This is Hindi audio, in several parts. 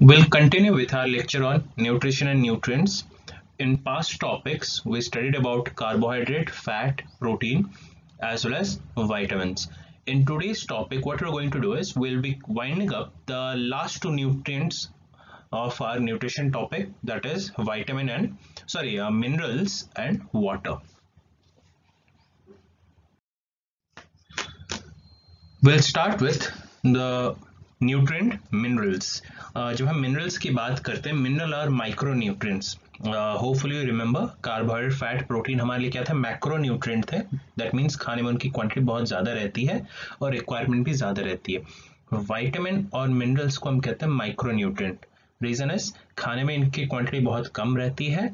We'll continue with our lecture on nutrition and nutrients. In past topics, we studied about carbohydrate, fat, protein, as well as vitamins. In today's topic, what we're going to do is we'll be winding up the last two nutrients of our nutrition topic, that is vitamin and sorry, uh, minerals and water. We'll start with the nutrient minerals. जब हम मिनरल्स की बात करते हैं, मिनरल और micro nutrients hopefully you remember carbohydrate fat protein हमारे लिए क्या था? मैक्रो न्यूट्रिएंट थे। दैट मीन्स खाने में उनकी क्वांटिटी बहुत ज़्यादा रहती है और रिक्वायरमेंट भी ज़्यादा रहती है। वाइटामिन और मिनरल्स को हम कहते हैं माइक्रो न्यूट्रिएंट रीजन इज़ खाने में इनकी क्वांटिटी बहुत कम रहती है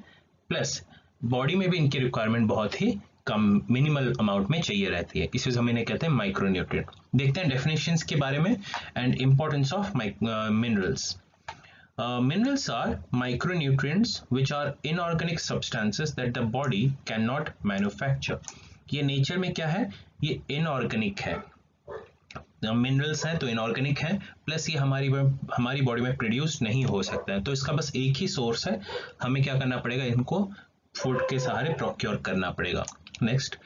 प्लस बॉडी में भी इनकी रिक्वायरमेंट बहुत ही कम मिनिमल अमाउंट में चाहिए रहती है। इस हम इन्हें कहते हैं माइक्रोन्यूट्रिएंट देखते हैं डेफिनेशन के बारे में and importance of minerals minerals are micronutrients which are inorganic substances that the body cannot manufacture ये नेचर में क्या है? ये इनऑर्गेनिक है। मिनरल्स हैं तो इनऑर्गेनिक है प्लस ये हमारी हमारी बॉडी में प्रोड्यूस नहीं हो सकता है। तो इसका बस एक ही सोर्स है। हमें क्या करना पड़ेगा? इनको फ़ूड के सहारे प्रोक्योर करना पड़ेगा। Next,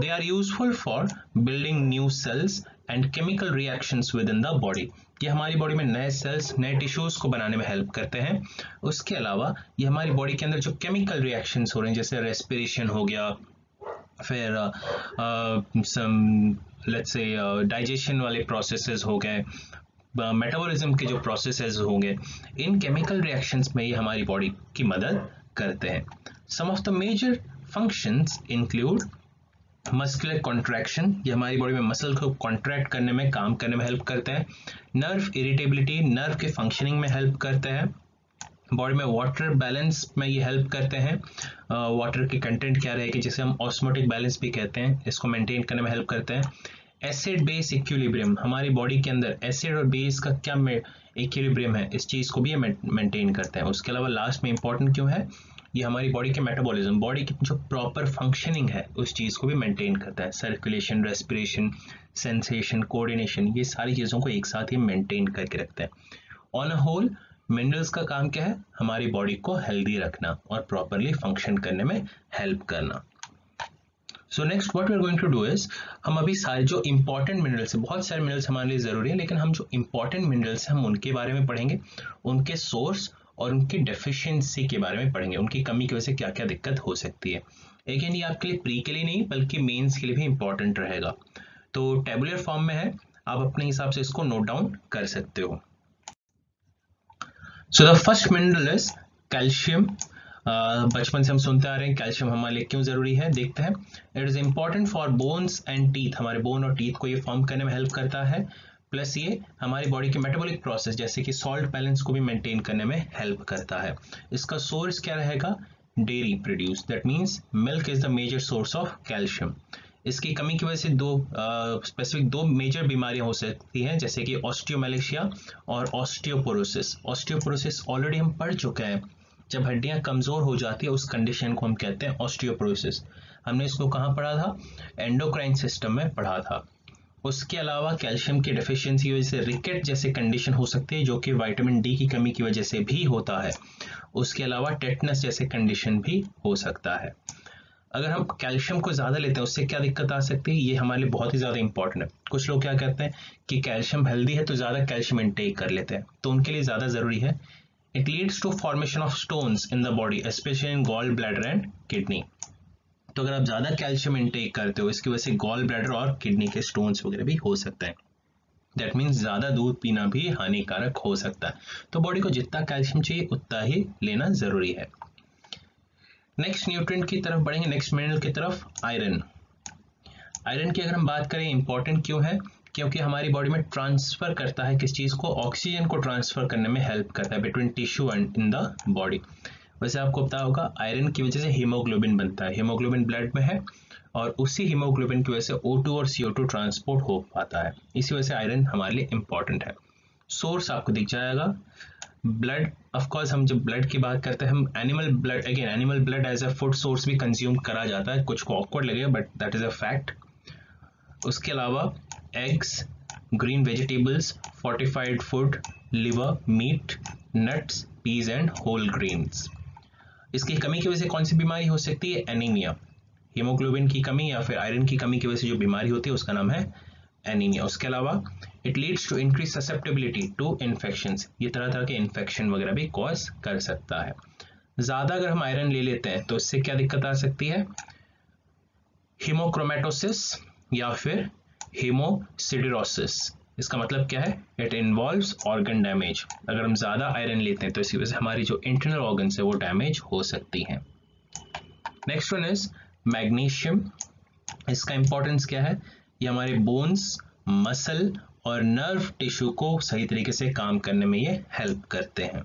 they are useful for building new cells and chemical reactions within the body. ये हमारी बॉडी में नए सेल्स नए टिश्यूज को बनाने में हेल्प करते हैं। उसके अलावा ये हमारी बॉडी के अंदर जो केमिकल रिएक्शंस हो रहे हैं जैसे रेस्पिरेशन हो गया फिर लेट्स से डाइजेशन वाले प्रोसेसेस हो गए मेटाबॉलिज्म के जो प्रोसेसेस होंगे इन केमिकल रिएक्शंस में ये हमारी बॉडी की मदद करते हैं। Some of the major functions include muscular contraction ये हमारी बॉडी में मसल को कॉन्ट्रैक्ट करने में, काम करने में हेल्प करते हैं। नर्व इरिटेबिलिटी नर्व के फंक्शनिंग में हेल्प करते हैं। बॉडी में वाटर बैलेंस में ये हेल्प करते हैं। वाटर के कंटेंट क्या रहेगी, जिसे हम ऑस्मोटिक बैलेंस भी कहते हैं, इसको मेंटेन करने में हेल्प करते हैं। एसिड बेस इक्विलिब्रियम हमारी बॉडी के अंदर एसिड और बेस का क्या इक्विलिब्रियम है, इस चीज़ को भी ये मेंटेन करते हैं। उसके अलावा लास्ट में इंपॉर्टेंट क्यों है? ये हमारी बॉडी के मेटाबॉलिज्म बॉडी की जो प्रॉपर फंक्शनिंग है, उस चीज़ को भी मेंटेन करता है। सर्कुलेशन रेस्पिरेशन सेंसेशन कोऑर्डिनेशन ये सारी चीज़ों को एक साथ ही मेंटेन करके रखता है। ऑन अ होल मिनरल्स का काम क्या है? हमारी बॉडी को हेल्दी रखना और प्रॉपरली फ़ंक्शन करने में हेल्प करना। So next what we are going to do is हम अभी सारे जो इंपॉर्टेंट मिनरल्स है, बहुत सारे मिनरल्स हमारे लिए ज़रूरी है, लेकिन हम जो इंपॉर्टेंट मिनरल्स हैं, हम उनके बारे में पढ़ेंगे। उनके सोर्स और उनकी डेफिशिएंसी के बारे में पढ़ेंगे। उनकी कमी की वजह से क्या क्या दिक्कत हो सकती है। लेकिन ये आपके लिए प्री के लिए नहीं, बल्कि मेंस के लिए भी इंपॉर्टेंट रहेगा। तो टेबुलर फॉर्म में है। आप अपने हिसाब से इसको नोट डाउन कर सकते हो। So the first mineral is calcium बचपन से हम सुनते आ रहे हैं कैल्शियम हमारे लिए क्यों ज़रूरी है? देखते हैं। It is important for bones and teeth हमारे बोन और टीथ को ये फॉर्म करने में हेल्प करता है। प्लस ये हमारी बॉडी के मेटाबॉलिक प्रोसेस जैसे कि सॉल्ट बैलेंस को भी मेंटेन करने में हेल्प करता है। इसका सोर्स क्या रहेगा? Dairy produce that means milk is the major source of calcium इसकी कमी की वजह से दो स्पेसिफिक दो मेजर बीमारियाँ हो सकती हैं, जैसे कि ऑस्टियोमेलेशिया और ऑस्टियोपोरोसिस ऑस्टियोपोरोसिस ऑलरेडी हम पढ़ चुके हैं। जब हड्डियाँ कमज़ोर हो जाती है, उस कंडीशन को हम कहते हैं ऑस्टियोपोरोसिस हमने इसको कहाँ पढ़ा था? एंडोक्राइन सिस्टम में पढ़ा था। उसके अलावा कैल्शियम की डेफिशिएंसी की वजह से रिकेट जैसे कंडीशन हो सकती है, जो कि विटामिन डी की कमी की वजह से भी होता है। उसके अलावा टेटनस जैसे कंडीशन भी हो सकता है। अगर हम कैल्शियम को ज़्यादा लेते हैं, उससे क्या दिक्कत आ सकती है? ये हमारे लिए बहुत ही ज़्यादा इंपॉर्टेंट है। कुछ लोग क्या कहते हैं कि कैल्शियम हेल्दी है तो ज़्यादा कैल्शियम इनटेक कर लेते हैं। तो उनके लिए ज़्यादा ज़रूरी है। It leads to formation of stones in the body specially in gall bladder and kidney तो अगर आप ज़्यादा कैल्शियम इनटेक करते हो, इसकी वजह से गॉल ब्लैडर और किडनी के स्टोन्स वगैरह भी हो सकते हैं। दैट मीन्स ज़्यादा दूध पीना भी हानिकारक हो सकता है। तो बॉडी को जितना कैल्शियम चाहिए, उतना ही लेना ज़रूरी है। नेक्स्ट न्यूट्रिएंट की तरफ़ बढ़ेंगे नेक्स्ट मिनरल की तरफ़ आयरन आयरन की अगर हम बात करें इंपॉर्टेंट क्यों है? क्योंकि हमारी बॉडी में ट्रांसफ़र करता है किस चीज़ को ऑक्सीजन को ट्रांसफ़र करने में हेल्प करता है between tissue and in the body वैसे आपको पता होगा आयरन की वजह से हीमोग्लोबिन बनता है। हीमोग्लोबिन ब्लड में है और उसी हीमोग्लोबिन की वजह से O2 और CO2 ट्रांसपोर्ट हो पाता है। इसी वजह से आयरन हमारे लिए इंपॉर्टेंट है। सोर्स आपको दिख जाएगा। ब्लड ऑफ़ कोर्स हम जब ब्लड की बात करते हैं, हम animal blood again animal blood as a food source भी कंज्यूम करा जाता है। कुछ को ऑकवर्ड लगेगा but that is a fact उसके अलावा eggs green vegetables fortified food liver meat nuts peas and whole grains इसकी कमी की वजह से कौन सी बीमारी हो सकती है? एनीमिया। हीमोग्लोबिन की कमी या फिर आयरन की कमी की वजह से जो बीमारी होती है, उसका नाम है एनीमिया। उसके अलावा it leads to increase susceptibility to infection ये तरह तरह के इन्फेक्शन वगैरह भी कॉज कर सकता है। ज़्यादा अगर हम आयरन ले लेते हैं तो इससे क्या दिक्कत आ सकती है? हीमोक्रोमेटोसिस या फिर हीमोसिडिरोसिस। इसका मतलब क्या है? इट इन्वॉल्व ऑर्गन डैमेज अगर हम ज़्यादा आयरन लेते हैं तो इसी वजह से हमारी जो इंटरनल ऑर्गन है, वो डैमेज हो सकती हैं। नेक्स्ट वन इज़ मैग्नीशियम इसका इंपॉर्टेंस क्या है? ये हमारे बोन्स मसल और नर्व टिश्यू को सही तरीके से काम करने में ये हेल्प करते हैं।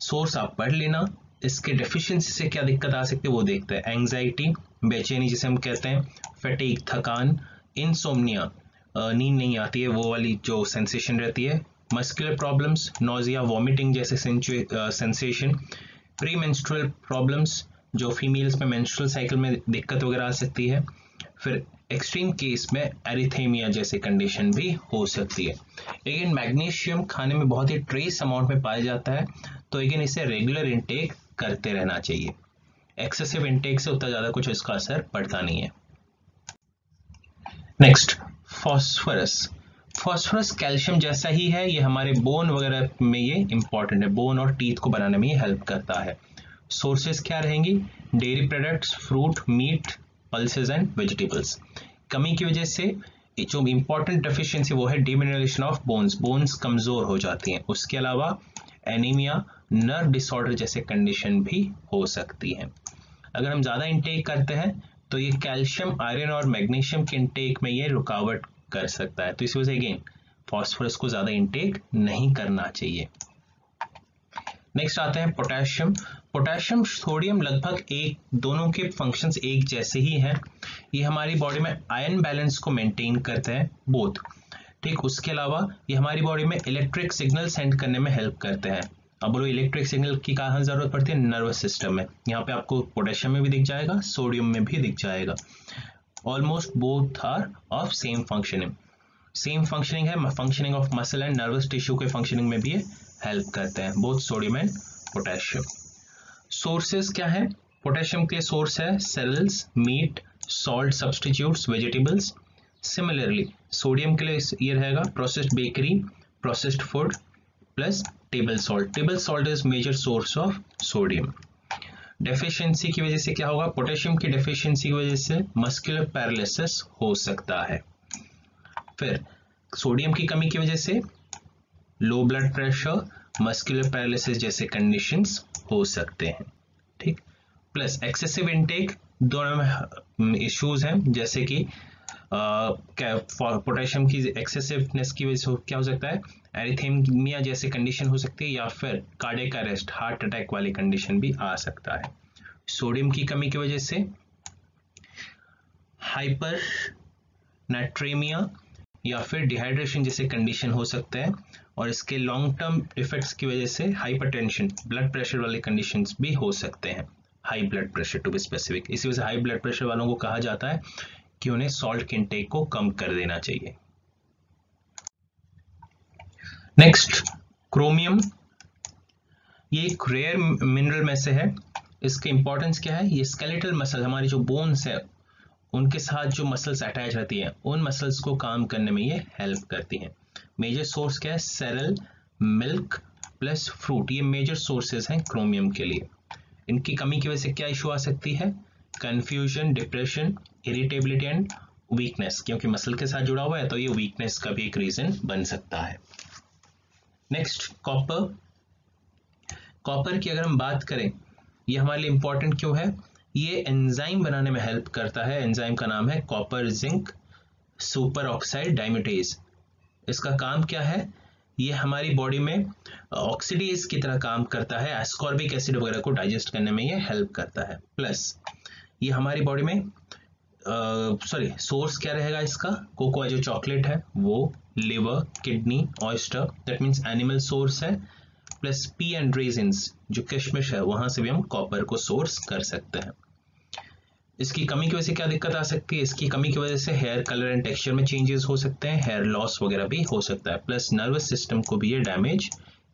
सोर्स आप पढ़ लेना। इसके डेफिशिएंसी से क्या दिक्कत आ सकती है, वो देखते हैं। एंग्जाइटी बेचैनी जिसे हम कहते हैं फटीक थकान इंसोमनिया नींद नहीं आती है, वो वाली जो सेंसेशन रहती है। मस्कुलर प्रॉब्लम्स नोजिया वॉमिटिंग जैसे सेंसेशन प्री मेंस्ट्रुअल प्रॉब्लम्स जो फीमेल्स में मेंस्ट्रुअल साइकिल में दिक्कत वगैरह आ सकती है। फिर एक्सट्रीम केस में एरिथेमिया जैसे कंडीशन भी हो सकती है। लेकिन मैग्नीशियम खाने में बहुत ही ट्रेस अमाउंट में पाया जाता है तो लेकिन इसे रेगुलर इनटेक करते रहना चाहिए। एक्सेसिव इनटेक से उतना ज़्यादा कुछ इसका असर पड़ता नहीं है। नेक्स्ट फॉस्फोरस फॉस्फोरस कैल्शियम जैसा ही है, ये हमारे बोन वगैरह में ये इंपॉर्टेंट है। बोन और टीथ को बनाने में ये हेल्प करता है। सोर्सेस क्या रहेंगी? Dairy products fruit meat pulses and vegetables कमी की वजह से जो इंपॉर्टेंट डेफिशिएंसी वो है डिमिनरेशन ऑफ़ बोन्स बोन्स कमज़ोर हो जाती हैं। उसके अलावा एनीमिया नर्व डिसऑर्डर जैसे कंडीशन भी हो सकती है। अगर हम ज़्यादा इंटेक करते हैं तो ये कैल्शियम, आयरन और मैग्नीशियम के इंटेक में ये रुकावट कर सकता है। तो इस वजह से अगेन फॉस्फोरस को ज़्यादा इंटेक नहीं करना चाहिए। नेक्स्ट आते हैं पोटेशियम पोटेशियम सोडियम लगभग एक, दोनों के फ़ंक्शंस एक जैसे ही हैं। ये हमारी बॉडी में आयन बैलेंस को मेंटेन करते हैं बोथ ठीक, उसके अलावा ये हमारी बॉडी में इलेक्ट्रिक सिग्नल सेंड करने में हेल्प करते हैं। अब बोलो इलेक्ट्रिक सिग्नल की कहाँ ज़रूरत पड़ती है? नर्वस सिस्टम में। यहाँ पे आपको पोटेशियम में भी दिख जाएगा सोडियम में भी दिख जाएगा। Almost both are of same functioning same functioning है functioning of muscle and nervous tissue के फंक्शनिंग में भी हेल्प करते हैं both sodium and potassium sources क्या है? पोटेशियम के सोर्स है cells meat salt substitutes vegetables similarly sodium के लिए ये रहेगा processed bakery processed food plus table salt table salt is major source of sodium deficiency की वजह से क्या होगा? पोटेशियम की डेफिशिएंसी की वजह से मस्कुलर पैरालिसिस हो सकता है। फिर सोडियम की कमी की वजह से low blood pressure muscular paralysis जैसे कंडीशंस हो सकते हैं। ठीक? प्लस एक्सेसिव इनटेक दोनों में इश्यूज़ हैं, जैसे कि पोटेशियम की एक्सेसिवनेस की वजह से क्या हो सकता है? एरिथेमिया जैसे कंडीशन हो सकती है या फिर कार्डियक अरेस्ट हार्ट अटैक वाली कंडीशन भी आ सकता है। सोडियम की कमी की वजह से हाइपर नाइट्रेमिया या फिर डिहाइड्रेशन जैसे कंडीशन हो सकते हैं और इसके लॉन्ग टर्म इफेक्ट्स की वजह से हाइपरटेंशन ब्लड प्रेशर वाले कंडीशंस भी हो सकते हैं। High blood pressure to be specific इसी वजह से हाई ब्लड प्रेशर वालों को कहा जाता है कि उन्हें सॉल्ट के इंटेक को कम कर देना चाहिए। नेक्स्ट क्रोमियम ये एक रेयर मिनरल में से है। इसके इंपॉर्टेंस क्या है? ये स्केलेटल मसल हमारी जो बोन्स है, उनके साथ जो मसल्स अटैच रहती हैं, उन मसल्स को काम करने में ये हेल्प करती हैं। मेजर सोर्स क्या है? सेरल मिल्क प्लस फ्रूट ये मेजर सोर्सेज हैं क्रोमियम के लिए। इनकी कमी की वजह से क्या इशू आ सकती है? Confusion depression irritability and weakness क्योंकि मसल के साथ जुड़ा हुआ है तो ये वीकनेस का भी एक रीजन बन सकता है। नेक्स्ट कॉपर कॉपर की अगर हम बात करें, ये हमारे लिए इंपॉर्टेंट क्यों है? ये एंजाइम बनाने में हेल्प करता है। एंजाइम का नाम है copper zinc super oxide dismutase इसका काम क्या है? ये हमारी बॉडी में ऑक्सीडेज की तरह काम करता है। एस्कॉर्बिक एसिड वगैरह को डाइजेस्ट करने में ये हेल्प करता है। प्लस ये हमारी बॉडी में सॉरी सोर्स क्या रहेगा इसका? कोकोआ जो चॉकलेट है, वो liver kidney oyster that means animal source है प्लस पी एंड रेजिन्स जो किशमिश है, वहाँ से भी हम कॉपर को सोर्स कर सकते हैं। इसकी कमी की वजह से क्या दिक्कत आ सकती है? इसकी कमी की वजह से हेयर कलर एंड टेक्सचर में चेंजेस हो सकते हैं हेयर लॉस वगैरह भी हो सकता है प्लस नर्वस सिस्टम को भी ये डैमेज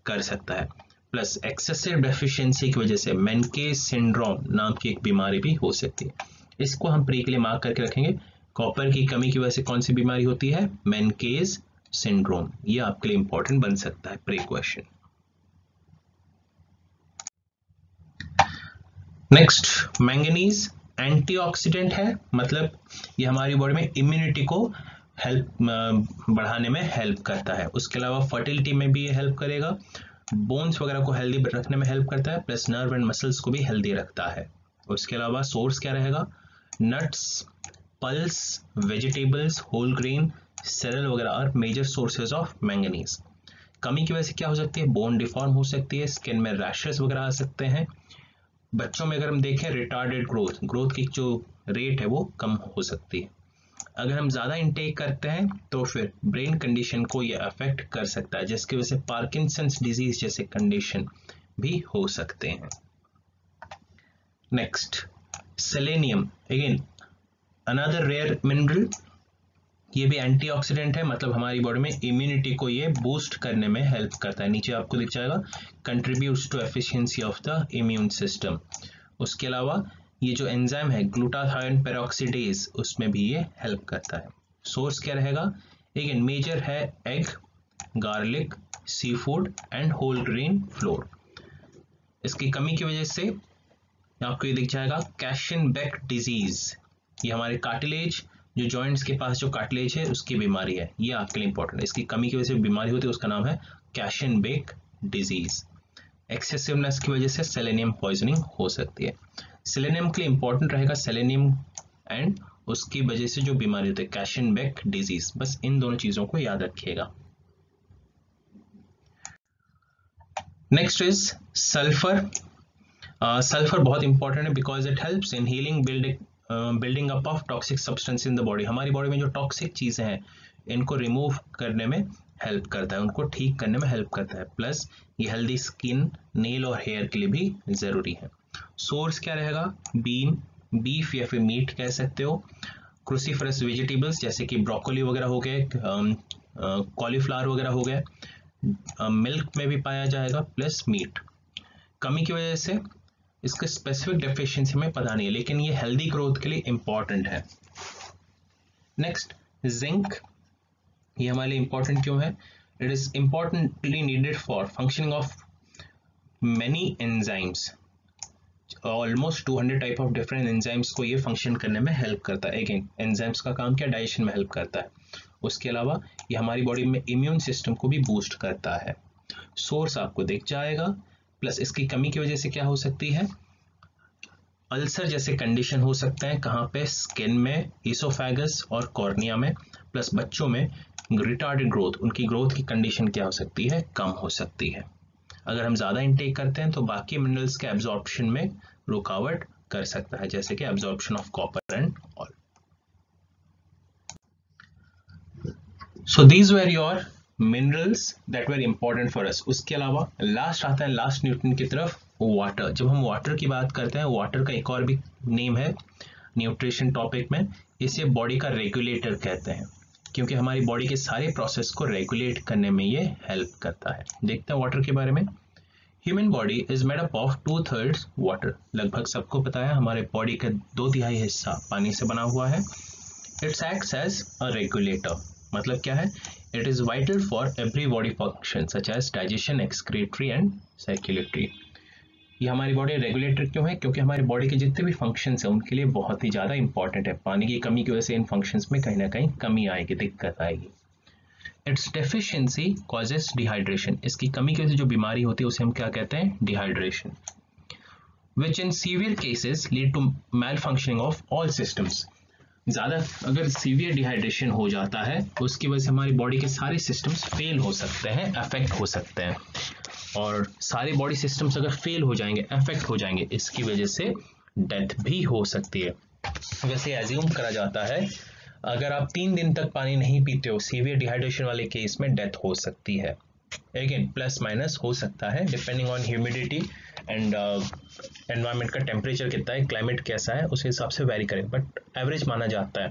कर सकता है। प्लस एक्सेसिव डेफिशिएंसी की वजह से मेनके सिंड्रोम नाम की एक बीमारी भी हो सकती है। इसको हम प्री के लिए मार्क करके रखेंगे। कॉपर की कमी की वजह से कौन सी बीमारी होती है? मैनकेज सिंड्रोम ये आपके लिए इंपॉर्टेंट बन सकता है pre question next manganese antioxidant है। मतलब ये हमारी बॉडी में इम्यूनिटी को हेल्प बढ़ाने में हेल्प करता है। उसके अलावा फर्टिलिटी में भी ये हेल्प करेगा। बोन्स वगैरह को हेल्दी रखने में हेल्प करता है। प्लस नर्व एंड मसल्स को भी हेल्दी रखता है। उसके अलावा सोर्स क्या रहेगा? Nuts pulse vegetables whole grain cereal वगैरह और मेजर सोर्सेज ऑफ़ मैंगनीज कमी की वजह से क्या हो सकती है? बोन डिफॉर्म हो सकती है स्किन में रैशेस वगैरह आ सकते हैं। बच्चों में अगर हम देखें रिटार्डेड ग्रोथ ग्रोथ की जो रेट है वो कम हो सकती है। अगर हम ज़्यादा इनटेक करते हैं तो फिर ब्रेन कंडीशन को ये अफेक्ट कर सकता है, जिसकी वजह से पार्किंसंस डिज़ीज़ जैसे कंडीशन भी हो सकते हैं। Next selenium again another rare mineral ये भी एंटीऑक्सीडेंट है मतलब हमारी बॉडी में इम्यूनिटी को ये बूस्ट करने में हेल्प करता है। नीचे आपको दिख जाएगा contributes to efficiency of the immune system उसके अलावा ये जो एंजाइम है ग्लूटाथायोन पेरोक्सीडेज उसमें भी ये हेल्प करता है। सोर्स क्या रहेगा? अगेन मेजर है egg garlic seafood and whole green flour इसकी कमी की वजह से आपको ये दिख जाएगा कैशन बैक डिज़ीज़ ये हमारे कार्टिलेज जो जॉइंट्स के पास जो कार्टिलेज है, उसकी बीमारी है। ये आपके लिए इंपॉर्टेंट है। इसकी कमी की वजह से बीमारी होती है, उसका नाम है कैशन बेक डिज़ीज़ एक्सेसिवनेस की वजह से सेलेनियम पॉइजनिंग हो सकती है। सेलेनियम के लिए इंपॉर्टेंट रहेगा सेलेनियम एंड उसकी वजह से जो बीमारी होती है कैशन बैक डिज़ीज़ बस इन दोनों चीज़ों को याद रखिएगा। नेक्स्ट इज़ सल्फ़र सल्फ़र बहुत इंपॉर्टेंट है because it helps in healing building building up of toxic substance in the body हमारी बॉडी में जो टॉक्सिक चीज़ें हैं, इनको रिमूव करने में हेल्प करता है, उनको ठीक करने में हेल्प करता है। प्लस ये हेल्दी स्किन नेल और हेयर के लिए भी ज़रूरी है। सोर्स क्या रहेगा? बीन बीफ या फिर मीट कह सकते हो। क्रूसीफरस वेजिटेबल्स जैसे कि ब्रोकोली वगैरह हो गए कॉलीफ्लावर वगैरह हो गए मिल्क में भी पाया जाएगा प्लस मीट कमी की वजह से इसका स्पेसिफिक डेफिशिएंसी में पता नहीं है, लेकिन ये हेल्दी ग्रोथ के लिए इंपॉर्टेंट है। नेक्स्ट जिंक ये हमारे लिए इंपॉर्टेंट क्यों है? It is importantly needed for functioning of many enzymes almost 200 type of different enzymes को ये फ़ंक्शन करने में हेल्प करता है। अगेन एंजाइम्स का काम क्या? डाइजेशन में हेल्प करता है। उसके अलावा ये हमारी बॉडी में इम्यून सिस्टम को भी बूस्ट करता है। सोर्स आपको दिख जाएगा। प्लस इसकी कमी की वजह से क्या हो सकती है? अल्सर जैसे कंडीशन हो सकते हैं कहाँ पे? स्किन में इसोफेगस और कॉर्निया में, प्लस बच्चों में रिटार्डेड ग्रोथ उनकी ग्रोथ की कंडीशन क्या हो सकती है? कम हो सकती है। अगर हम ज़्यादा इनटेक करते हैं तो बाकी मिनरल्स के एब्जॉर्प्शन में रुकावट कर सकता है, जैसे कि absorption of copper and also these were your minerals that were important for us उसके अलावा लास्ट आता है लास्ट न्यूट्रन की तरफ़ वाटर जब हम वाटर की बात करते हैं वाटर का एक और भी नेम है न्यूट्रिशन टॉपिक में, इसे बॉडी का रेगुलेटर कहते हैं, क्योंकि हमारी बॉडी के सारे प्रोसेस को रेगुलेट करने में ये हेल्प करता है। देखते हैं वाटर के बारे में। Human body is made up of two third water लगभग सबको पता है, हमारे बॉडी का दो तिहाई हिस्सा पानी से बना हुआ है। Its acts as a regulator मतलब क्या है? It is vital for every body function such as digestion excretory and circulatory ये हमारी बॉडी रेगुलेटर क्यों है? क्योंकि हमारी बॉडी के जितने भी फ़ंक्शंस हैं, उनके लिए बहुत ही ज़्यादा इंपॉर्टेंट है। पानी की कमी की वजह से इन फ़ंक्शंस में कहीं ना कहीं कमी आएगी, दिक्कत आएगी। इट्स डेफिशिएंसी कॉजेस डिहाइड्रेशन इसकी कमी की वजह से जो बीमारी होती है, उसे हम क्या कहते हैं? Dehydration which in severe cases lead to malfunctioning of all systems ज़्यादा अगर सीवियर डिहाइड्रेशन हो जाता है तो उसकी वजह से हमारी बॉडी के सारे सिस्टम्स फेल हो सकते हैं अफेक्ट हो सकते हैं। और सारे बॉडी सिस्टम्स अगर फेल हो जाएँगे अफेक्ट हो जाएँगे, इसकी वजह से डेथ भी हो सकती है। वैसे एज्यूम करा जाता है, अगर आप तीन दिन तक पानी नहीं पीते हो सीवियर डिहाइड्रेशन वाले केस में डेथ हो सकती है। अगेन प्लस माइनस हो सकता है depending on humidity and environment का टेम्परेचर कितना है क्लाइमेट कैसा है, उस हिसाब से वेरी करें। बट एवरेज माना जाता है,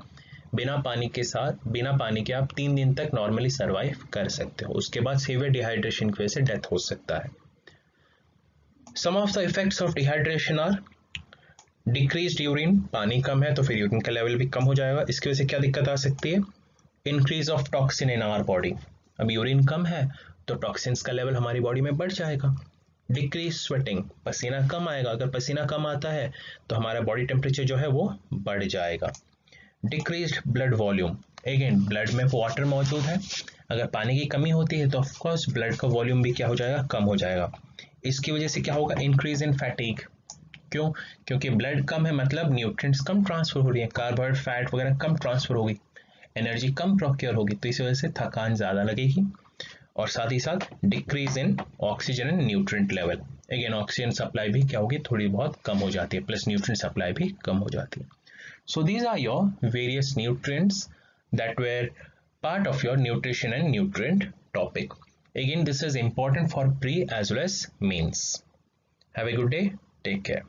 बिना पानी के साथ, बिना पानी के आप तीन दिन तक नॉर्मली सर्वाइव कर सकते हो। उसके बाद सीवियर डिहाइड्रेशन की वजह से डेथ हो सकता है। Some of the effects of dehydration are decrease urine पानी कम है तो फिर यूरिन का लेवल भी कम हो जाएगा। इसकी वजह से क्या दिक्कत आ सकती है? Increase of toxin in our body अब यूरिन कम है तो टॉक्सिन्स का लेवल हमारी बॉडी में बढ़ जाएगा। डिक्रीज स्वेटिंग पसीना कम आएगा। अगर पसीना कम आता है तो हमारा बॉडी टेम्परेचर जो है वो बढ़ जाएगा। Decrease blood volume again blood में वाटर मौजूद है। अगर पानी की कमी होती है तो ऑफकोर्स ब्लड का वॉल्यूम भी क्या हो जाएगा? कम हो जाएगा। इसकी वजह से क्या होगा? इंक्रीज इन फैटिक क्यों? क्योंकि ब्लड कम है मतलब न्यूट्रिएंट्स कम ट्रांसफ़र हो रही है। कार्बोहाइड्रेट फैट वगैरह कम ट्रांसफ़र होगी। एनर्जी कम प्रोक्योर होगी तो इस वजह से थकान ज़्यादा लगेगी। और साथ ही साथ decrease in oxygen and nutrient level again oxygen supply भी क्या होगी थोड़ी बहुत कम हो जाती है प्लस न्यूट्रिएंट सप्लाई भी कम हो जाती है so these are your various nutrients that were part of your nutrition and nutrient topic. Again, this is important for pre as well as means. Have a good day. Take care.